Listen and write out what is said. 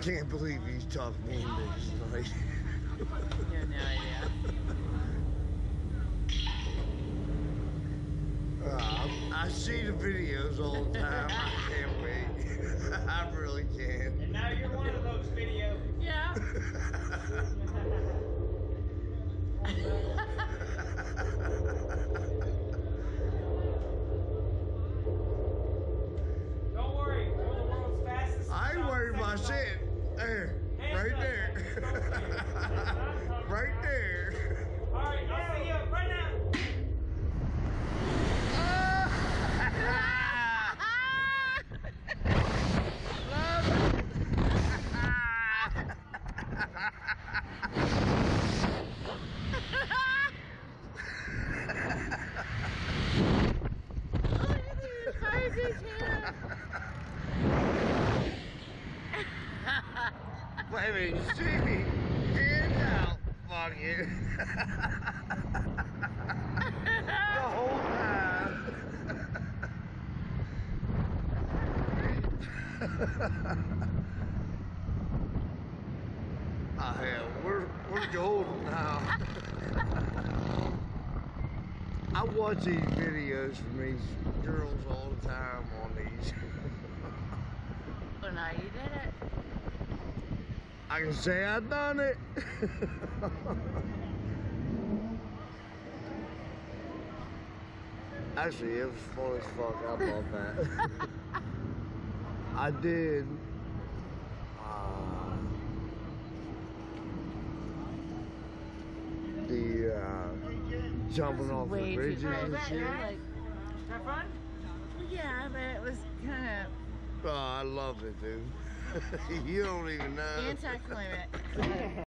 can't believe he's talking to English. Like, You have no idea. uh, I see the videos all the time. I can't wait. I really can. And now you're one of those videos. Yeah. Don't worry, you're the world's fastest. I ain't worried about shit. There, right there. right there. All right, I'll see you right now. Wait a minute, you see me? Hands out. Fuck you. the whole time. oh hell, we're we're golden now. I watch these videos from these girls all the time on these. Well, now you did it. I can say I done it. Actually, it was fun as fuck. I love that. I did. Uh, the uh, jumping off the Way too bridges and shit. Like, Have fun? yeah, but it was kind of. Oh, I love it, dude. you don't even know.